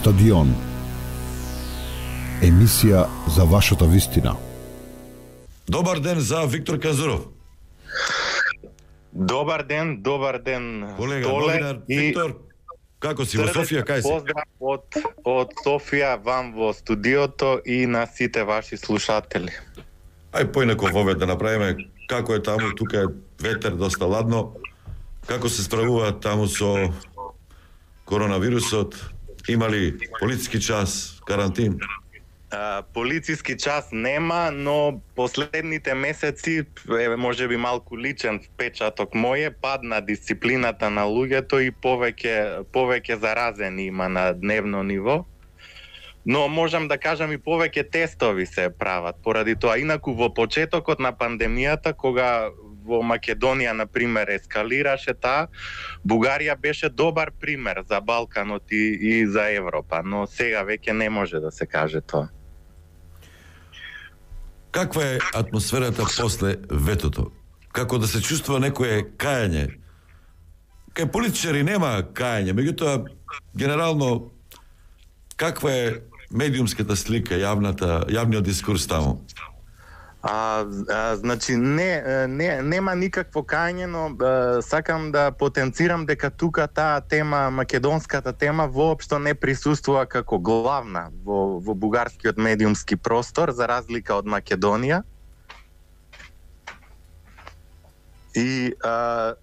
Стадион. Емисија за вашата вистина. Добар ден за Виктор Казуров. Добар ден, добар ден. Колега, новинар и Виктор, како си во Софија, кај си? Поздрав од од Софија вам во студиото и на сите ваши слушатели. Ај поинако вовед да направиме како е таму, тука е ветер доста ладно. Како се справуваат таму со коронавирусот? Имали полициски час, карантин? А, полициски час нема, но последните месеци е можеби малку личен впечаток моје, падна дисциплината на луѓето и повеќе повеќе заразени има на дневно ниво. Но можам да кажам и повеќе тестови се прават поради тоа. Инаку во почетокот на пандемијата кога во Македонија на пример ескалираше таа, Бугарија беше добар пример за Балканот и, и за Европа, но сега веќе не може да се каже тоа. Каква е атмосферата после ветото? Како да се чувствува некое кајање? Кај политичари нема кајање, меѓутоа генерално каква е медиумската слика, јавната, јавниот дискурс таму? А, а значи не, не нема никакво кајање, но а, сакам да потенцирам дека тука таа тема, македонската тема воопшто не присуствува како главна во во бугарскиот медиумски простор за разлика од Македонија. И а,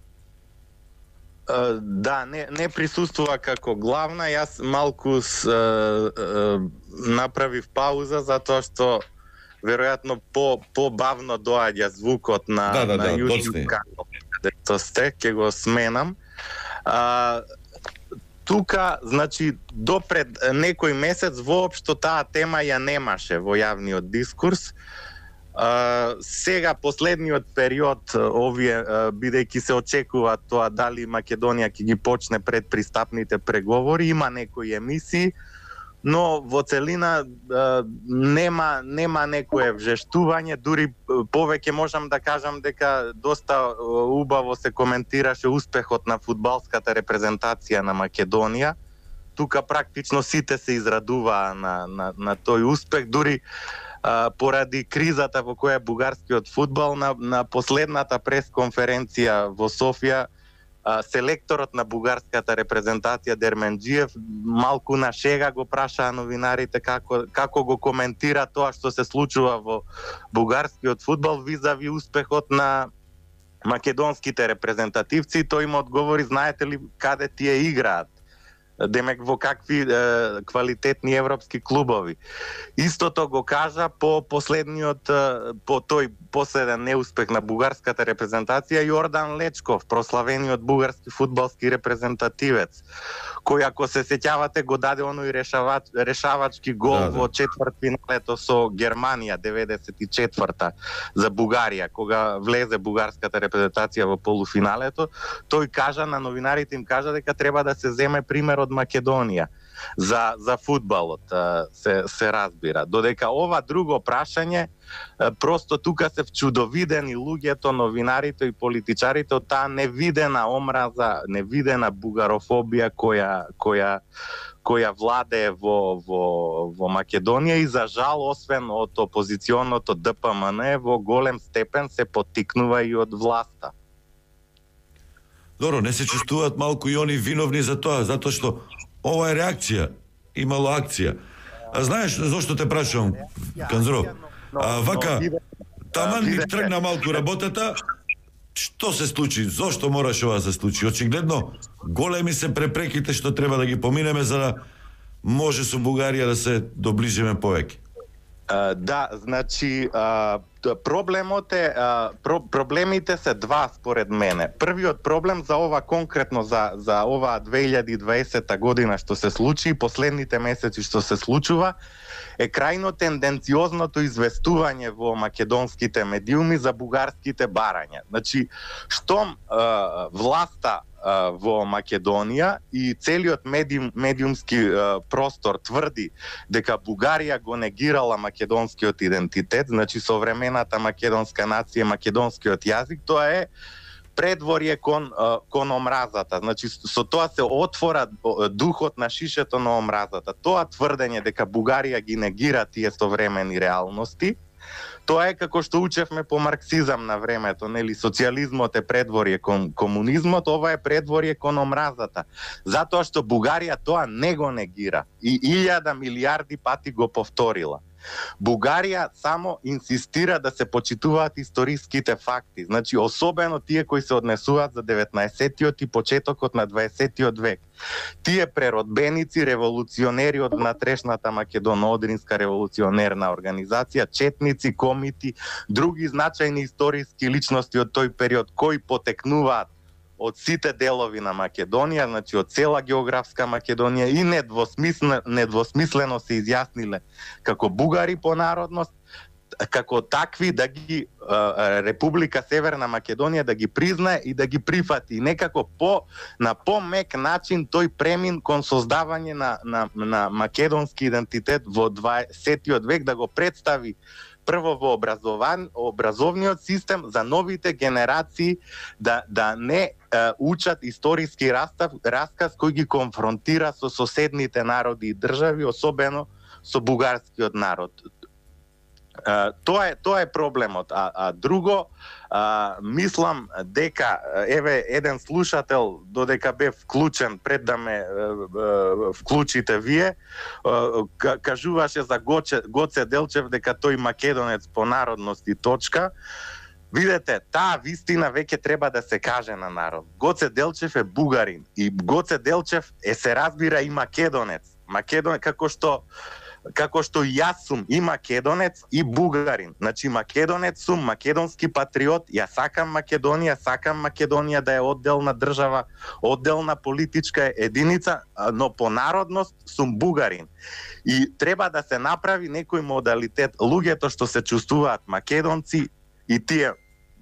а, да, не, не присуствува како главна. Јас малку с, а, а, направив пауза затоа што веројатно по побавно доаѓа звукот на Да, да, на да, е. канал сте, ќе го сменам. А, тука, значи, до пред некој месец воопшто таа тема ја немаше во јавниот дискурс. А, сега последниот период овие бидејќи се очекува тоа дали Македонија ќе ги почне пред пристапните преговори, има некои емисии, но во целина нема нема некое вжештување, дури повеќе можам да кажам дека доста убаво се коментираше успехот на фудбалската репрезентација на Македонија. Тука практично сите се израдуваа на, на, на тој успех, дури а, поради кризата во која е бугарскиот фудбал на, на последната пресконференција во Софија а, селекторот на бугарската репрезентација Дерменџиев малку на шега го прашаа новинарите како како го коментира тоа што се случува во бугарскиот фудбал визави успехот на македонските репрезентативци, тој им одговори, знаете ли каде тие играат? Демек во какви е, квалитетни европски клубови. Истото го кажа по последниот по тој последен неуспех на бугарската репрезентација Јордан Лечков, прославениот бугарски фудбалски репрезентативец, кој ако се сеќавате го даде оној решавач, решавачки гол Да, да. во четвртфиналето со Германија 94-та за Бугарија, кога влезе бугарската репрезентација во полуфиналето, тој кажа на новинарите им кажа дека треба да се земе пример од Македонија за за фудбалот се се разбира. Додека ова друго прашање просто тука се вчудовидени луѓето, новинарите и политичарите од таа невидена омраза, невидена бугарофобија која која која владее во, во, во Македонија и за жал, освен од опозиционото ДПМН, во голем степен се поттикнува и од власта. Добро, не се чувствуваат малку и они виновни за тоа, затоа што ова е реакција, имало акција. А знаеш зошто те прашувам, Канзро? А вака, таман ми тргна малку работата, што се случи? Зошто мораше ова да се случи? Очигледно, големи се препреките што треба да ги поминеме за да може со Бугарија да се доближиме повеќе. Uh, да, значи uh, проблемот е а, про, проблемите се два според мене. Првиот проблем за ова конкретно за за ова 2020 година што се случи и последните месеци што се случува е крајно тенденциозното известување во македонските медиуми за бугарските барања. Значи, штом е, власта во Македонија и целиот медиум, медиумски простор тврди дека Бугарија го негирала македонскиот идентитет, значи современата македонска нација, македонскиот јазик, тоа е предворје кон кон омразата. Значи со тоа се отвора духот на шишето на омразата. Тоа тврдење дека Бугарија ги негира тие современи реалности, Тоа е како што учевме по марксизам на времето, нели социјализмот е предворје кон комунизмот, ова е предворје кон омразата. Затоа што Бугарија тоа не го негира и илјада милиарди пати го повторила. Бугарија само инсистира да се почитуваат историските факти, значи особено тие кои се однесуваат за 19-тиот и почетокот на 20-тиот век. Тие преродбеници, револуционери од внатрешната Македоно-Одринска револуционерна организација, четници, комити, други значајни историски личности од тој период кои потекнуваат од сите делови на Македонија, значи од цела географска Македонија и недвосмислено, недвосмислено се изјасниле како бугари по народност, како такви да ги Република Северна Македонија да ги признае и да ги прифати. Некако по на помек начин тој премин кон создавање на на на македонски идентитет во 20 век да го представи прво во образован, образовниот систем за новите генерации да да не е, учат историски растав, расказ кој ги конфронтира со соседните народи и држави, особено со бугарскиот народ тоа е тоа е проблемот. А, а друго, а, мислам дека еве еден слушател додека бе вклучен пред да ме вклучите вие, кажуваше за Гоце, Гоце Делчев дека тој македонец по народност и точка. Видете, таа вистина веќе треба да се каже на народ. Гоце Делчев е бугарин и Гоце Делчев е се разбира и македонец. Македонец како што како што јас сум и македонец и бугарин. Значи македонец сум, македонски патриот, ја сакам Македонија, сакам Македонија да е одделна држава, одделна политичка единица, но по народност сум бугарин. И треба да се направи некој модалитет луѓето што се чувствуваат македонци и тие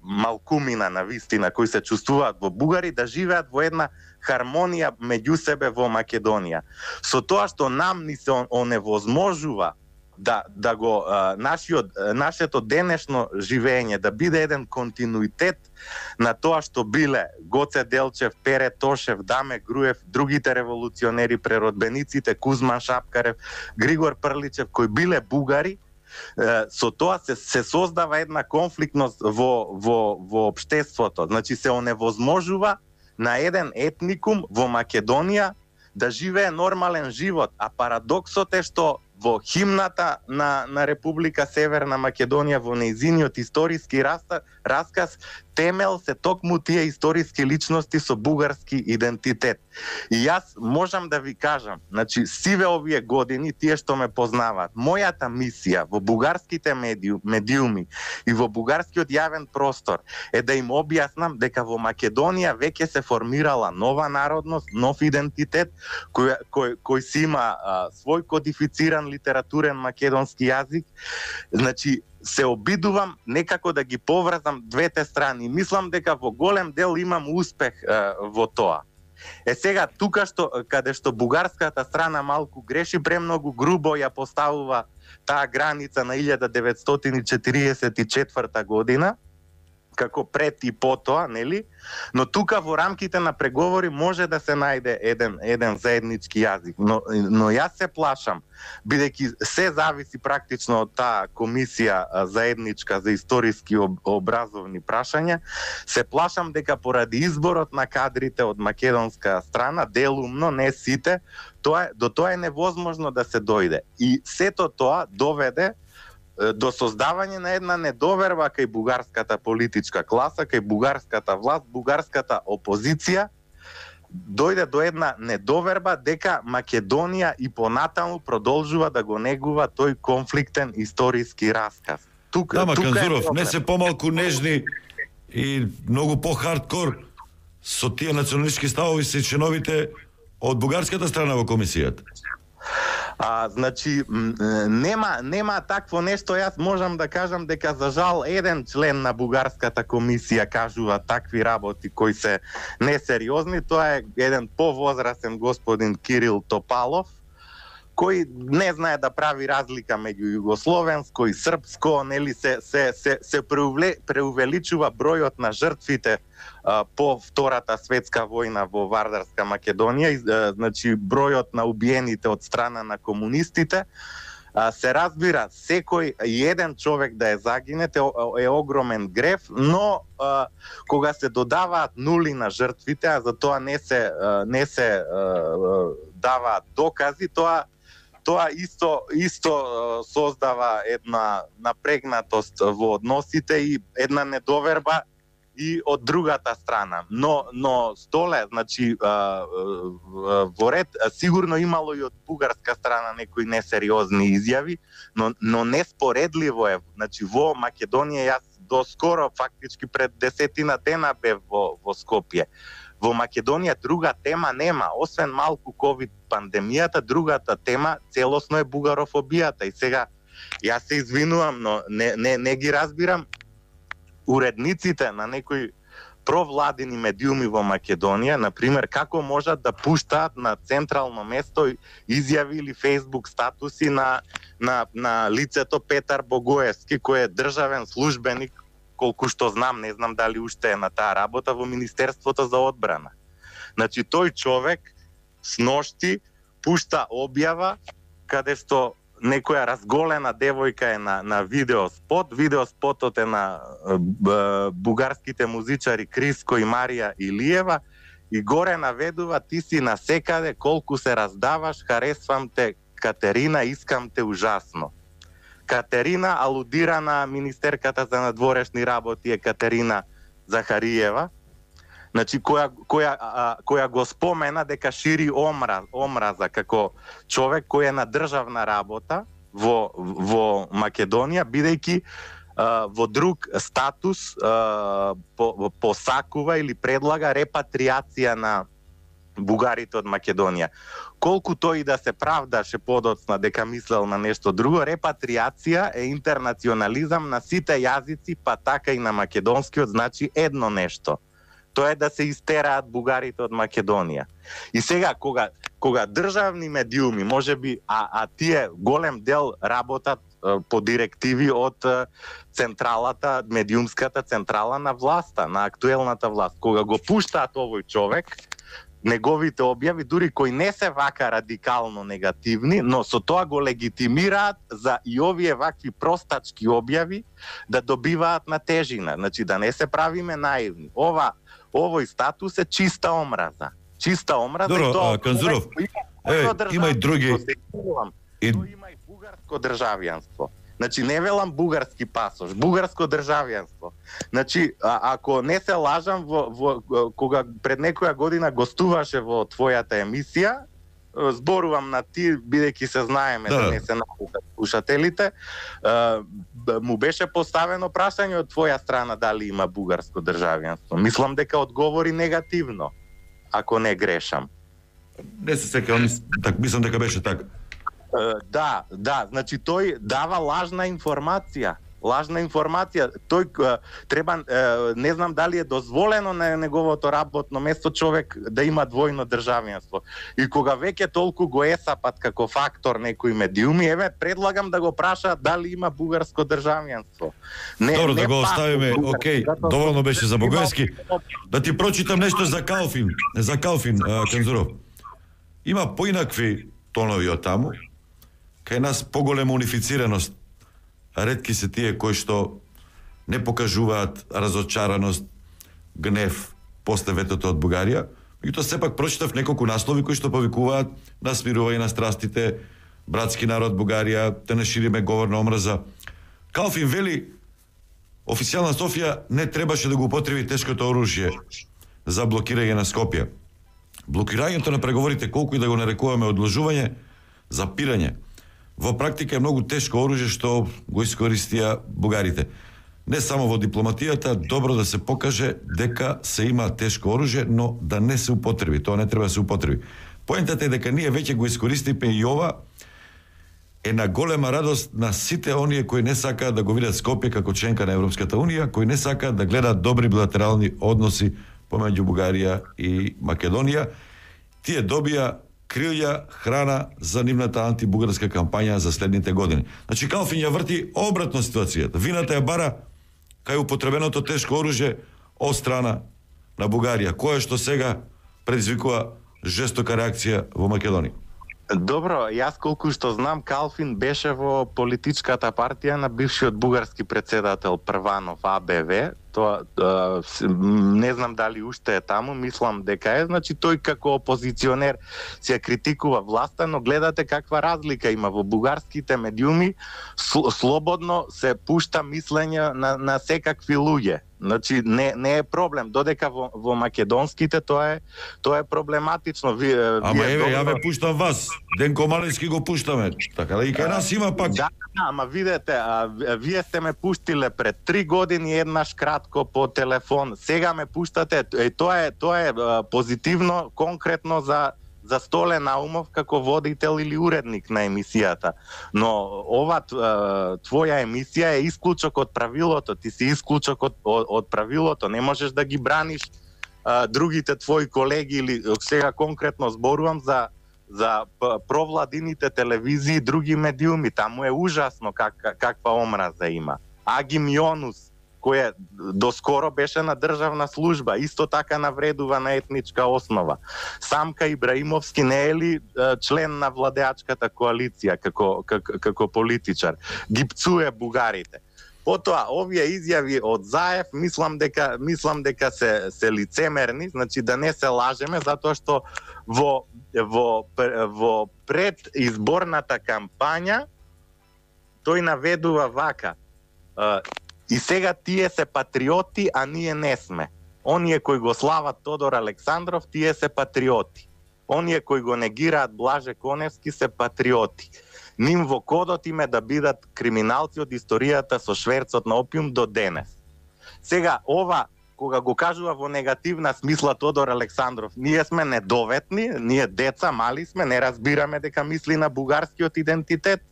малкумина на вистина кои се чувствуваат во Бугари да живеат во една хармонија меѓу себе во Македонија. Со тоа што нам ни се оневозможува да да го а, нашиот нашето денешно живење да биде еден континуитет на тоа што биле Гоце Делчев, Пере Тошев, Даме Груев, другите револуционери, преродбениците Кузман Шапкарев, Григор Прличев кои биле бугари со тоа се, се создава една конфликтност во, во, во обштеството. Значи се оневозможува на еден етникум во Македонија да живее нормален живот, а парадоксот е што во химната на, на Република Северна Македонија во неизиниот историски раста, расказ темел се токму тие историски личности со бугарски идентитет. И јас можам да ви кажам, значи сиве овие години, тие што ме познаваат, мојата мисија во бугарските медиу, медиуми и во бугарскиот јавен простор е да им објаснам дека во Македонија веќе се формирала нова народност, нов идентитет кој кој, кој си има а, свој кодифициран литературен македонски јазик. Значи се обидувам некако да ги поврзам двете страни. Мислам дека во голем дел имам успех е, во тоа. Е сега тука што каде што бугарската страна малку греши премногу грубо ја поставува таа граница на 1944 година како пред и потоа, нели? Но тука во рамките на преговори може да се најде еден еден заеднички јазик, но но јас се плашам бидејќи се зависи практично од таа комисија заедничка за историски образовни прашања, се плашам дека поради изборот на кадрите од македонска страна, делумно, не сите, тоа до тоа е невозможно да се дојде. И сето тоа доведе до создавање на една недоверба кај бугарската политичка класа, кај бугарската власт, бугарската опозиција, дојде до една недоверба дека Македонија и понатаму продолжува да го негува тој конфликтен историски расказ. Тука, Дама, тука Канзуров, не се помалку нежни и многу по-хардкор со тие националистички ставови се чиновите од бугарската страна во комисијата. А, значи, нема, нема такво нешто, јас можам да кажам дека за жал еден член на бугарската комисија кажува такви работи кои се несериозни, тоа е еден повозрасен господин Кирил Топалов, кој не знае да прави разлика меѓу југословенско и српско, нели се се се се преувле, преувеличува бројот на жртвите а, по втората светска војна во Вардарска Македонија, и, а, значи бројот на убиените од страна на комунистите. А, се разбира, секој еден човек да е загинет е, е огромен греф, но а, кога се додаваат нули на жртвите, а за тоа не се не се а, даваат докази, тоа тоа исто исто создава една напрегнатост во односите и една недоверба и од другата страна. Но но столе, значи во ред сигурно имало и од бугарска страна некои несериозни изјави, но но неспоредливо е. Значи во Македонија јас до скоро фактички пред десетина дена бев во во Скопје. Во Македонија друга тема нема, освен малку ковид пандемијата, другата тема целосно е бугарофобијата. И сега јас се извинувам, но не не не ги разбирам. Уредниците на некои провладени медиуми во Македонија, на пример, како можат да пуштаат на централно место изјави или фейсбук статуси на, на, на лицето Петар Богоевски, кој е државен службеник, колку што знам, не знам дали уште е на таа работа во Министерството за одбрана. Значи, тој човек с ношти пушта објава каде што некоја разголена девојка е на, на видеоспот, видеоспотот е на б, бугарските музичари Криско и Марија Илиева и горе наведува ти си на секаде колку се раздаваш, харесвам те Катерина, искам те ужасно. Катерина алудира на министерката за надворешни работи е Катерина Захариева, значи која која а, која го спомена дека шири омраз, омраза како човек кој е на државна работа во во Македонија бидејќи во друг статус а, по, посакува или предлага репатриација на бугарите од Македонија. Колку тој да се правдаше подоцна дека мислел на нешто друго, репатриација е интернационализам на сите јазици, па така и на македонскиот, значи едно нешто тоа е да се истераат бугарите од Македонија. И сега кога кога државни медиуми, можеби а а тие голем дел работат по директиви од централата, медиумската централа на власта, на актуелната власт. Кога го пуштаат овој човек, неговите објави, дури кои не се вака радикално негативни, но со тоа го легитимираат за и овие вакви простачки објави да добиваат на тежина. Значи да не се правиме наивни. Ова овој статус е чиста омраза. Чиста омраза Добро, и тоа Канзуров, е, има и други и... има и бугарско државјанство. Значи не велам бугарски пасош, бугарско државјанство. Значи а, ако не се лажам во, во кога пред некоја година гостуваше во твојата емисија, зборувам на ти, бидејќи се знаеме да, да не се научат слушателите, му беше поставено прашање од твоја страна дали има бугарско државјанство. Мислам дека одговори негативно, ако не грешам. Не се сеќавам, так мислам дека беше така. Да, да, значи тој дава лажна информација лажна информација. Тој треба не знам дали е дозволено на неговото работно место човек да има двојно државјанство. И кога веќе толку го есапат како фактор некои медиуми, еве предлагам да го прашаат дали има бугарско државјанство. Не, Добро, не да го оставиме. Океј, доволно беше за Богоевски. Да ти прочитам нешто за Калфин, за Калфин Канзуров. Има поинакви тонови од таму. Кај нас поголема унифицираност ретки се тие кои што не покажуваат разочараност, гнев после ветото од Бугарија, меѓутоа сепак прочитав неколку наслови кои што повикуваат на смирување на страстите, братски народ Бугарија, те не шириме говор на омраза. Калфин вели официјална Софија не требаше да го употреби тешкото оружје за блокирање на Скопје. Блокирањето на преговорите, колку и да го нарекуваме одложување, запирање, во практика е многу тешко оружје што го искористија бугарите. Не само во дипломатијата, добро да се покаже дека се има тешко оружје, но да не се употреби. Тоа не треба да се употреби. Поентата е дека ние веќе го искористивме и ова е на голема радост на сите оние кои не сакаат да го видат Скопје како членка на Европската Унија, кои не сакаат да гледаат добри билатерални односи помеѓу Бугарија и Македонија. Тие добија крилја храна за нивната антибугарска кампања за следните години. Значи Калфин ја врти обратно ситуацијата. Вината ја бара кај употребеното тешко оружје од страна на Бугарија, кое што сега предизвикува жестока реакција во Македонија. Добро, јас колку што знам, Калфин беше во политичката партија на бившиот бугарски председател Прванов АБВ. Тоа не знам дали уште е таму, мислам дека е. Значи тој како опозиционер се критикува власта, но гледате каква разлика има во бугарските медиуми, слободно се пушта мислење на, на секакви луѓе. Значи не не е проблем, додека во, во македонските тоа е тоа е проблематично. Ви, Ама вие еве, ја ве пуштам вас. Денко Маленски го пуштаме. Така да и кај нас има пак. Да, да, ама видете, а, вие сте ме пуштиле пред три години еднаш кратко по телефон. Сега ме пуштате, е, тоа е тоа е позитивно, конкретно за за Столе Наумов како водител или уредник на емисијата. Но ова твоја емисија е исклучок од правилото, ти си исклучок од, од, од правилото, не можеш да ги браниш а, другите твои колеги или сега конкретно зборувам за за провладините телевизии и други медиуми. Таму е ужасно как, каква омраза има. Агим Јонус, која доскоро беше на државна служба, исто така навредува на етничка основа. Самка Ибраимовски не е ли член на владеачката коалиција како, како, како политичар? Ги пцуе бугарите. Потоа, овие изјави од Заев, мислам дека мислам дека се се лицемерни, значи да не се лажеме затоа што во во во предизборната кампања тој наведува вака. И сега тие се патриоти, а ние не сме. Оние кои го слават Тодор Александров, тие се патриоти. Оние кои го негираат Блаже Коневски се патриоти. Ним во кодот име да бидат криминалци од историјата со шверцот на опиум до денес. Сега, ова, кога го кажува во негативна смисла Тодор Александров, ние сме недоветни, ние деца, мали сме, не разбираме дека мисли на бугарскиот идентитет.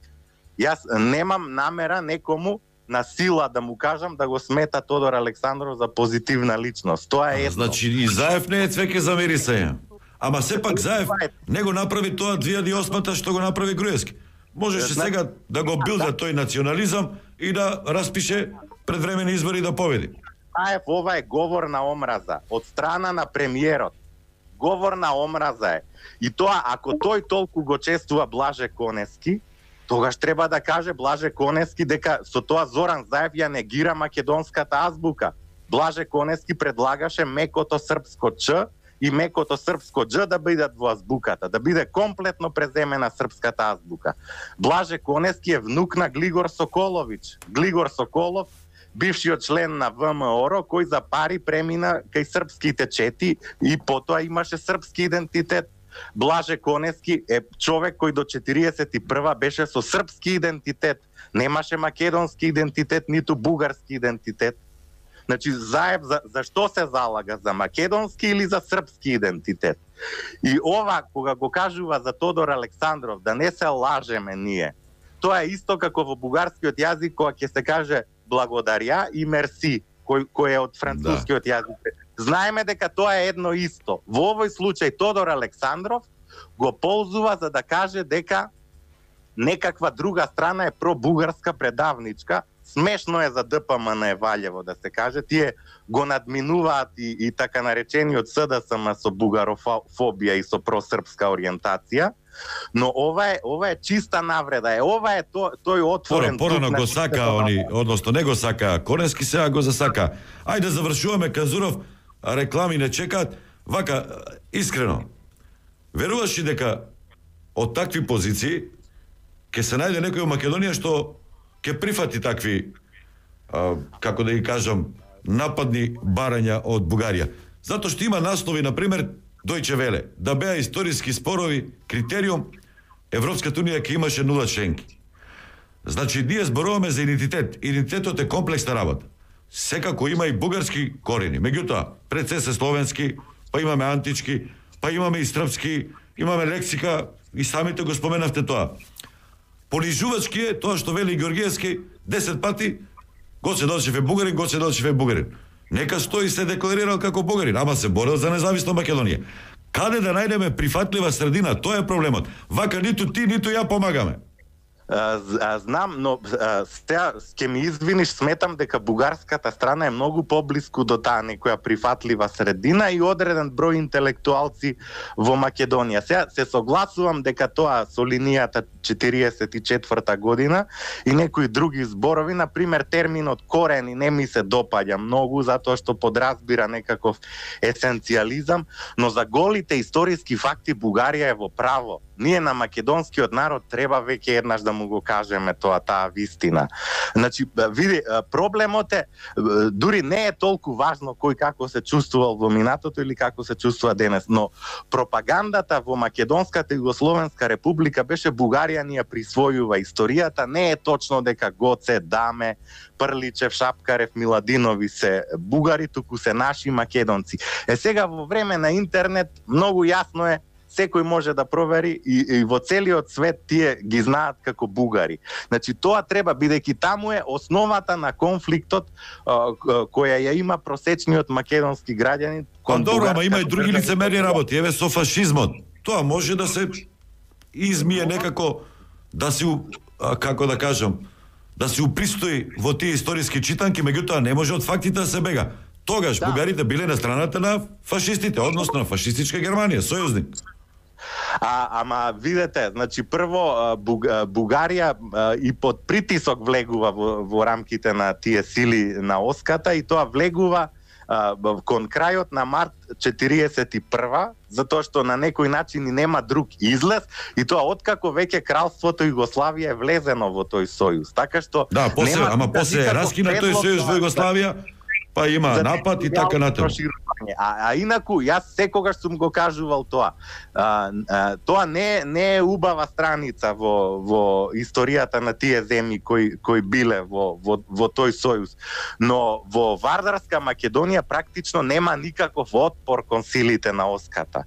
Јас немам намера некому на сила да му кажам да го смета Тодор Александров за позитивна личност. Тоа е едно. Значи и Заев не е цвеќе за мирисање. Ама сепак Заев не го направи тоа 2008-та што го направи Груевски. Можеше Зна- сега да го билда тој национализам и да распише предвремени избори да победи. Аев, ова е говор на омраза од страна на премиерот. Говор на омраза е. И тоа, ако тој толку го чествува Блаже Конески, тогаш треба да каже Блаже Конески дека со тоа Зоран Заев ја негира македонската азбука. Блаже Конески предлагаше мекото српско Ч и мекото српско Дж да бидат во азбуката, да биде комплетно преземена српската азбука. Блаже Конески е внук на Глигор Соколовиќ. Глигор Соколов бившиот член на ВМРО, кој за пари премина кај српските чети и потоа имаше српски идентитет. Блаже Конески е човек кој до 41 беше со српски идентитет. Немаше македонски идентитет, ниту бугарски идентитет. Значи, Заев, за, за што се залага? За македонски или за српски идентитет? И ова, кога го кажува за Тодор Александров, да не се лажеме ние, тоа е исто како во бугарскиот јазик кога ќе се каже благодарја и мерси, кој, кој е од францускиот јазик. Знаеме дека тоа е едно исто. Во овој случај Тодор Александров го ползува за да каже дека некаква друга страна е пробугарска предавничка. Смешно е за ДПМН е Валјево да се каже. Тие го надминуваат и, и така наречениот СДСМ со бугарофобија и со просрпска ориентација. Но ова е ова е чиста навреда. Е ова е то, тој отворен порано на го сака они, односно не го сака Конески, сега го засака. Ајде завршуваме Казуров, реклами не чекаат. Вака, искрено, веруваш ли дека од такви позиции ќе се најде некој во Македонија што ќе прифати такви а, како да ги кажам нападни барања од Бугарија. Затоа што има наслови, на пример, Дојче Веле, да беа историски спорови, критериум, Европската Унија ќе имаше нула членки. Значи, ние зборуваме за идентитет. Идентитетот е комплексна работа. Секако има и бугарски корени. Меѓутоа, пред се се словенски, па имаме антички, па имаме и српски, имаме лексика, и самите го споменавте тоа. Понижувачки е тоа што вели Георгиевски 10 пати Гоце Делчев е бугарин, Гоце Делчев е бугарин. Нека стои се декларирал како бугарин, ама се борел за независна Македонија. Каде да најдеме прифатлива средина? Тоа е проблемот. Вака ниту ти, ниту ја помагаме. А, а, знам, но а, сега ќе ми извиниш, сметам дека бугарската страна е многу поблиску до таа некоја прифатлива средина и одреден број интелектуалци во Македонија. Сега се согласувам дека тоа со линијата 44 година и некои други зборови, на пример терминот корени не ми се допаѓа многу затоа што подразбира некаков есенцијализам, но за голите историски факти Бугарија е во право. Ние на македонскиот народ треба веќе еднаш да му го кажеме тоа таа вистина. Значи, види, проблемот е дури не е толку важно кој како се чувствувал во минатото или како се чувствува денес, но пропагандата во Македонската Југословенска република беше Бугарија ни ја присвојува историјата, не е точно дека Гоце, Даме, Прличев, Шапкарев, Миладинови се бугари, туку се наши македонци. Е сега во време на интернет многу јасно е секој може да провери и, и во целиот свет тие ги знаат како бугари. Значи тоа треба бидејќи таму е основата на конфликтот која ја има просечниот македонски граѓанин кон добро, ама има и други лицемерни работи. Еве со фашизмот. Тоа може да се измие некако да се како да кажам, да се упристои во тие историски читанки, меѓутоа не може од фактите да се бега. Тогаш Да. бугарите биле на страната на фашистите, односно на фашистичка Германија, сојузник. А, ама видете, значи прво Буг, Бугарија и под притисок влегува во, во рамките на тие сили на Оската и тоа влегува кон крајот на март 41 затоа што на некој начин и нема друг излез и тоа откако веќе кралството Југославија е влезено во тој сојуз. Така што Да, после, нема ама после никаков раскина тој сојуз во Југославија, па има за напад и така натаму. А, а инаку, јас секогаш сум го кажувал тоа. А, а, тоа не, не е убава страница во, во историјата на тие земји кои, кои биле во, во, во тој сојуз. Но во Вардарска Македонија практично нема никаков отпор кон силите на Оската.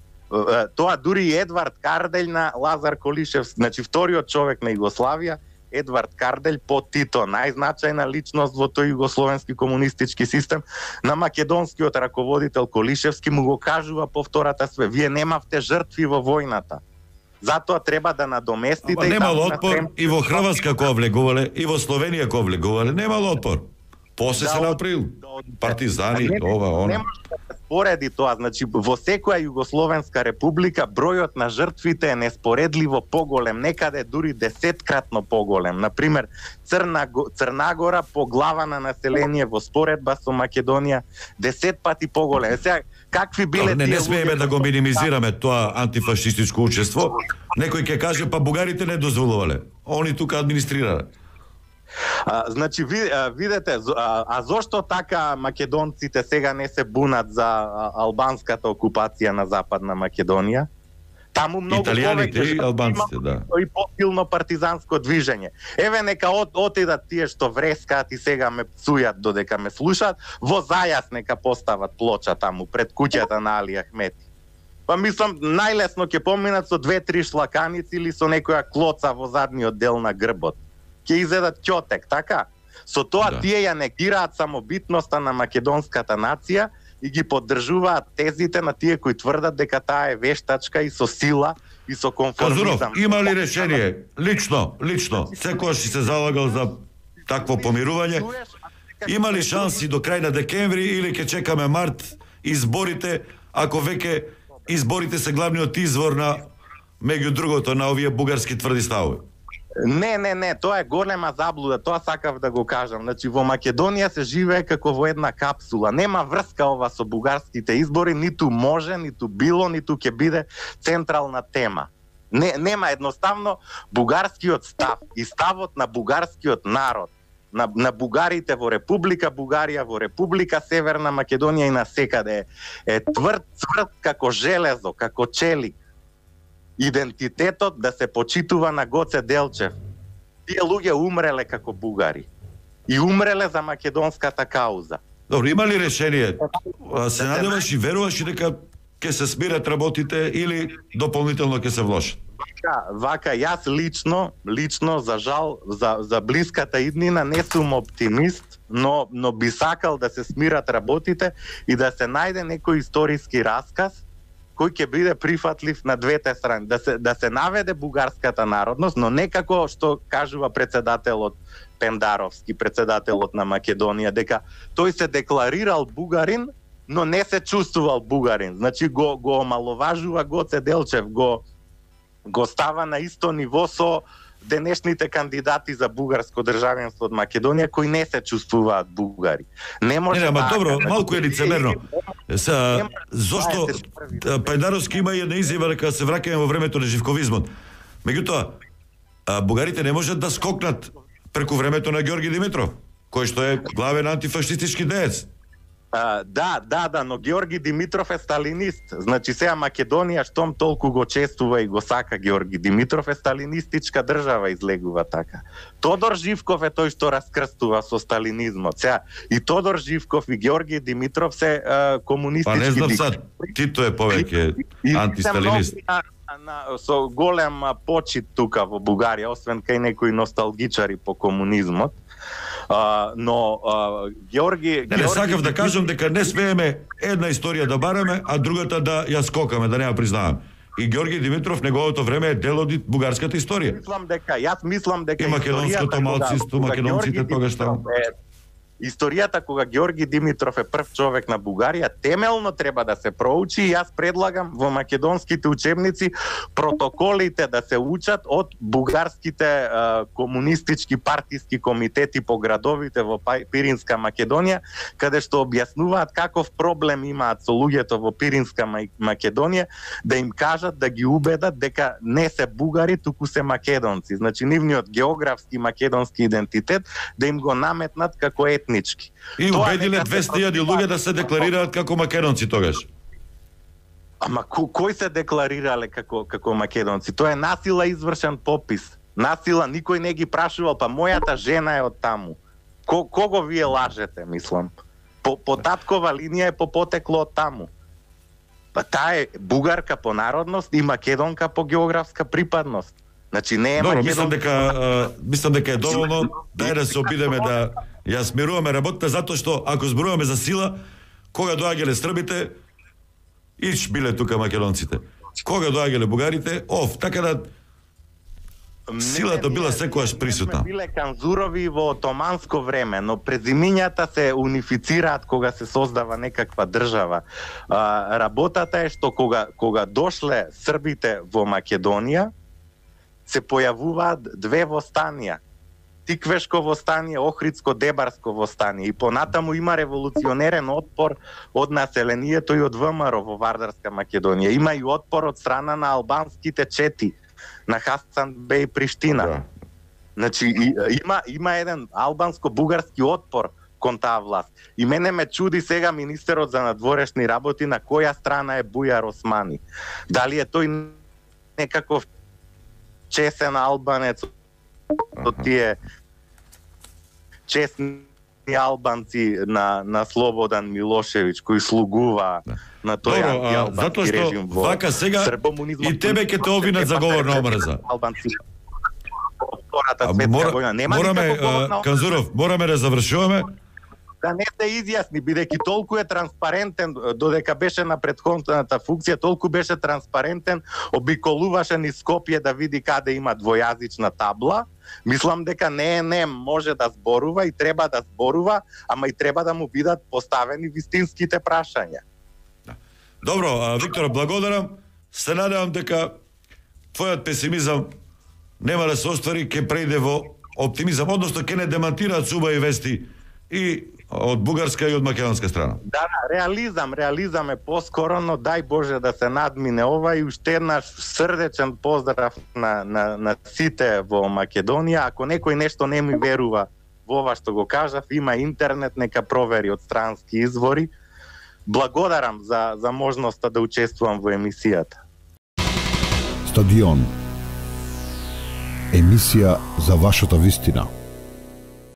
Тоа дури и Едвард Карделј на Лазар Колишев, значи вториот човек на Југославија, Едвард Карделј по Тито, најзначајна личност во тој југословенски комунистички систем, на македонскиот раководител Колишевски му го кажува по втората све, вие немавте жртви во војната. Затоа треба да надоместите Ама немало отпор и во Хрватска кога влегувале, и во Словенија кога влегувале, немало отпор. После Да, се направил да партизани, А не- ова, Не она. може да спореди тоа, значи во секоја југословенска република бројот на жртвите е неспоредливо поголем, некаде дури десеткратно поголем. На пример, Црна, Го- Црнагора по глава на население во споредба со Македонија десет пати поголем. Сега какви биле не, не смееме да го минимизираме тоа антифашистичко учество. Некој ќе каже, па бугарите не дозволувале. Они тука администрирале. А, значи, ви, а, видете, а, а зошто така македонците сега не се бунат за а, албанската окупација на Западна Македонија? Таму многу Италијаните и албанците, да. и посилно партизанско движење. Еве нека от, отидат тие што врескаат и сега ме псујат додека ме слушаат, во зајас нека постават плоча таму пред куќата на Али Ахмети. Па мислам најлесно ќе поминат со две-три шлаканици или со некоја клоца во задниот дел на грбот. Ќе изедат ќотек, така? Со тоа Да. тие ја негираат самобитноста на македонската нација и ги поддржуваат тезите на тие кои тврдат дека таа е вештачка и со сила и со Казуров, конформизам. има ли решение? Лично, лично, секојаш се залагал за такво помирување? Има ли шанси до крај на декември или ќе чекаме март изборите, ако веќе изборите се главниот извор на меѓу другото на овие бугарски тврди ставови? Не, не, не, тоа е голема заблуда, тоа сакав да го кажам. Значи во Македонија се живее како во една капсула. Нема врска ова со бугарските избори, ниту може, ниту било, ниту ќе биде централна тема. Не, нема едноставно бугарскиот став и ставот на бугарскиот народ на, на бугарите во Република Бугарија, во Република Северна Македонија и на секаде е, е тврд, тврд како железо, како челик идентитетот да се почитува на Гоце Делчев. Тие луѓе умреле како бугари. И умреле за македонската кауза. Добро, има ли решение? А, Се надеваш и веруваш и дека ќе се смират работите или дополнително ќе се влошат? Вака, вака јас лично, лично за жал за за блиската иднина не сум оптимист, но но би сакал да се смират работите и да се најде некој историски расказ кој ќе биде прифатлив на двете страни, да се да се наведе бугарската народност, но не како што кажува председателот Пендаровски, председателот на Македонија, дека тој се декларирал бугарин, но не се чувствувал бугарин. Значи го го омаловажува Гоце Делчев, го го става на исто ниво со денешните кандидати за бугарско државенство од Македонија кои не се чувствуваат бугари. Не може Не, ама така, добро, значи, малку е лицемерно. Са, Нема- зошто Пајдаровски има една изјава дека се враќаме во времето на живковизмот. Меѓутоа, бугарите не можат да скокнат преку времето на Ѓорги Димитров, кој што е главен антифашистички деец. А, да, да, да, но Георги Димитров е сталинист. Значи сега Македонија штом толку го честува и го сака Георги Димитров е сталинистичка држава излегува така. Тодор Живков е тој што раскрстува со сталинизмот. Сега и Тодор Живков и Георги Димитров се а, комунистички Па не знам сад, Тито е повеќе антисталинист. На, со голем почит тука во Бугарија, освен кај некои носталгичари по комунизмот. А, но а, Георги не, Георги сакав да кажам дека не смееме една историја да бараме, а другата да ја скокаме, да не ја признавам. И Ѓорги Димитров неговото време е дел од бугарската историја. Мислам дека јас мислам дека И македонското малцинство, македонците Георги тогаш таму. Е- Историјата кога Георги Димитров е прв човек на Бугарија темелно треба да се проучи и јас предлагам во македонските учебници протоколите да се учат од бугарските е, комунистички партиски комитети по градовите во па-, Пиринска Македонија, каде што објаснуваат каков проблем имаат со луѓето во Пиринска Македонија, да им кажат да ги убедат дека не се бугари, туку се македонци. Значи нивниот географски македонски идентитет да им го наметнат како етнички. И убедиле нека се 200.000 луѓе да се декларираат како македонци тогаш. Ама ко, кој се декларирале како како македонци? Тоа е насила извршен попис. Насила никој не ги прашувал, па мојата жена е од таму. Ко, кого вие лажете, мислам? По, по таткова линија е по потекло од таму. Па таа е бугарка по народност и македонка по географска припадност. Значи не е Добро, македонка. мислам дека а, мислам дека е доволно дај да се обидеме да ја смируваме работата затоа што ако зборуваме за сила, кога доаѓале србите, иш биле тука македонците. Кога доаѓале бугарите, оф, така да Силата била секогаш присутна. Биле канзурови во отоманско време, но презимињата се унифицираат кога се создава некаква држава. А, работата е што кога кога дошле србите во Македонија, се појавуваат две востанија. Тиквешко востание, Охридско дебарско востание и понатаму има револуционерен отпор од населението и од ВМРО во Вардарска Македонија. Има и отпор од страна на албанските чети на Хасан Беј Приштина. Да. Значи и, има има еден албанско-бугарски отпор кон таа власт. И мене ме чуди сега министерот за надворешни работи на која страна е Бујар Османи. Дали е тој некаков чесен албанец од тие честни албанци на на Слободан Милошевиќ кои слугува Да. на тој антиалбански затоа што режим во вака сега и тебе ќе те обвинат за говор на омрза. Албанци Втората светска мора, војна. Нема мораме. Канзуров, мораме да завршуваме да не се изјасни, бидејќи толку е транспарентен, додека беше на предходната функција, толку беше транспарентен, обиколуваше ни Скопје да види каде има двојазична табла. Мислам дека не е нем, може да зборува и треба да зборува, ама и треба да му бидат поставени вистинските прашања. Да. Добро, Виктор, благодарам. Се надевам дека твојот песимизам нема да се оствари, ќе прејде во оптимизам, односно ќе не демантираат субави вести и од бугарска и од македонска страна. Да, да, реализам, реализам е поскоро, но дај Боже да се надмине ова и уште еднаш срдечен поздрав на, на, на сите во Македонија. Ако некој нешто не ми верува во ова што го кажав, има интернет, нека провери од странски извори. Благодарам за, за можноста да учествувам во емисијата. Стадион. Емисија за вашата вистина.